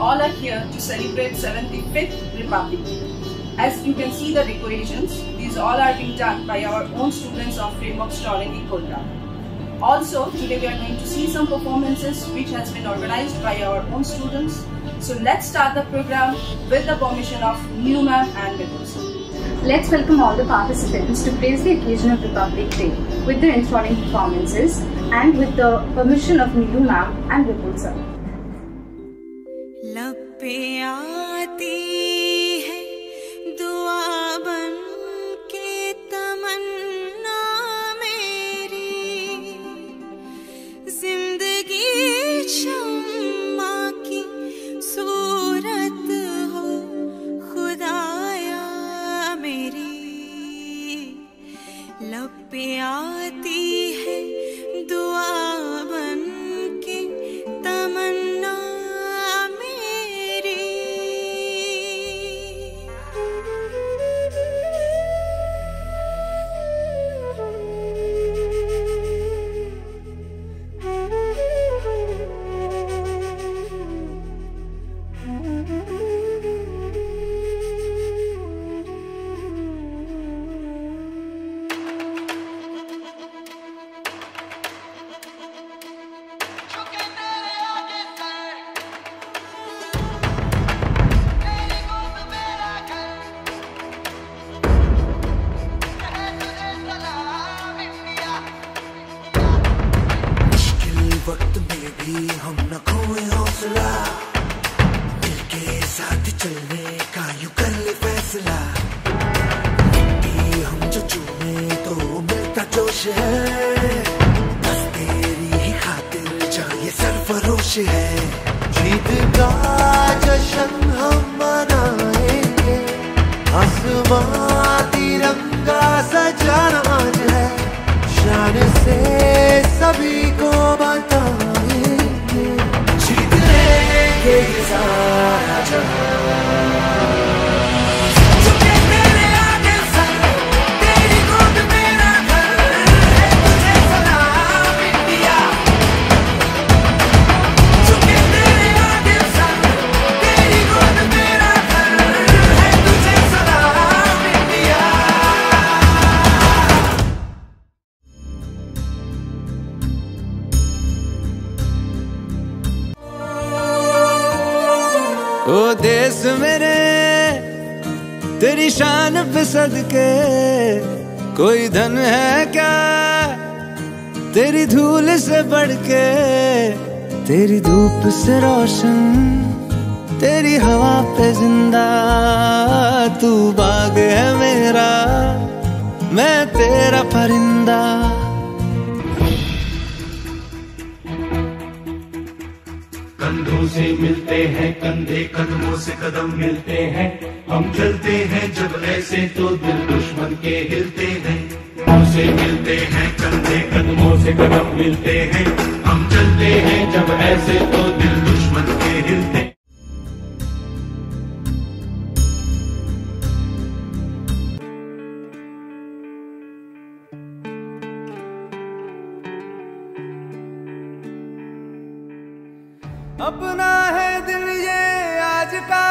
all are here to celebrate 75th Republic Day. As you can see the decorations, these all are being done by our own students of Framework Astrology program. Also, today we are going to see some performances which has been organized by our own students. So let's start the program with the permission of New Ma'am and Vibhu Let's welcome all the participants to praise the occasion of Republic Day with their enthralling performances and with the permission of Neelu ma'am and Vipul sir. लपे आती है दुआ खामोश है। बस तेरी ही खातिर चाहिए सरफरोश है। जीत का जश्न हम मनाएँगे। आसमां तिरंगा सजाना सदके, कोई धन है क्या? तेरी धूल से बढ़ के तेरी धूप से रोशन, तेरी हवा पे ज़िंदा, तू बाग है मेरा, मैं तेरा परिंदा। कंधों से मिलते हैं, कंधे कदमों से कदम मिलते हैं। हम चलते हैं जब ऐसे तो दिल दुश्मन के हिलते हैं। से मिलते हैं, कंधे कदमों से कदम मिलते हैं। हम चलते हैं जब ऐसे तो अपना है दिल ये आज का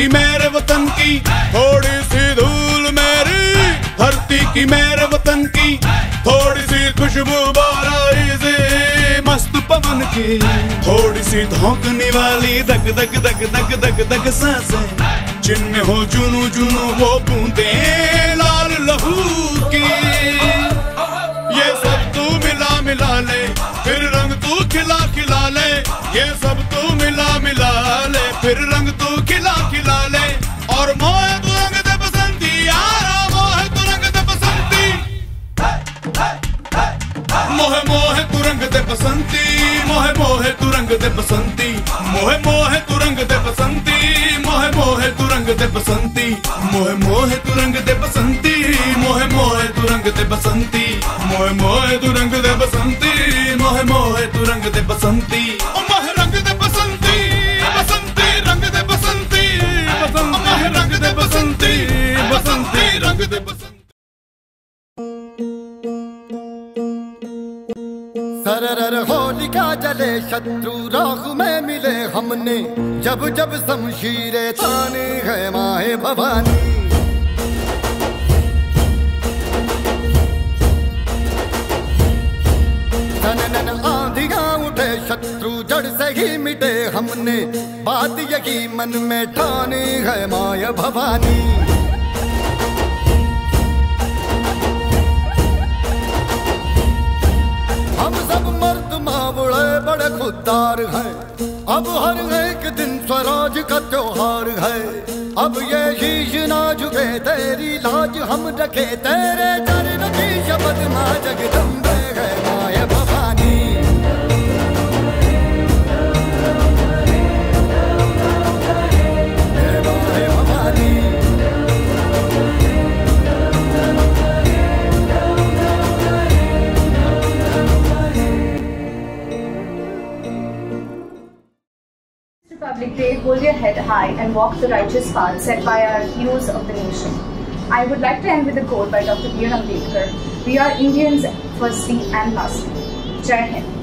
की मेरे वतन की, थोड़ी सी धूल मेरी, धरती की मेरे वतन की, थोड़ी सी खुशबू बाराई से मस्त पवन की। थोड़ी सी धोकने वाली दग दग दग दग दग दग साँसें, जिनमें हो जुनू जुनू वो बूंदे लाल लहू की। ये सब तू मिला मिला ले, फिर रंग तू खिला खिला ले, ये सब तू मिला मिला ले, फिर बसंती, मोह मोहे तू रंग दे बसंती, मोह मोहे तू रंग दे बसंती, मोह मोहे तू रंग दे बसंती, मोह मोहे तू रंग दे बसंती। सरर होलिका जले, शत्रु राख में मिले हमने। जब जब शमशीरे ताने है माए भवानी। उठे, शत्रु जड़ से ही मिटे हमने। बात यही मन में ठानी है माय भवानी। बड़े है। अब हर एक दिन स्वराज का त्योहार है। अब ये शीश ना झुके, तेरी लाज हम रखे। तेरे चरण की शपथ माँ Jagdambe high and walk the righteous path set by our heroes of the nation. I would like to end with a quote by Dr. B. R. Ambedkar. We are Indians firstly and lastly. Jai Hind.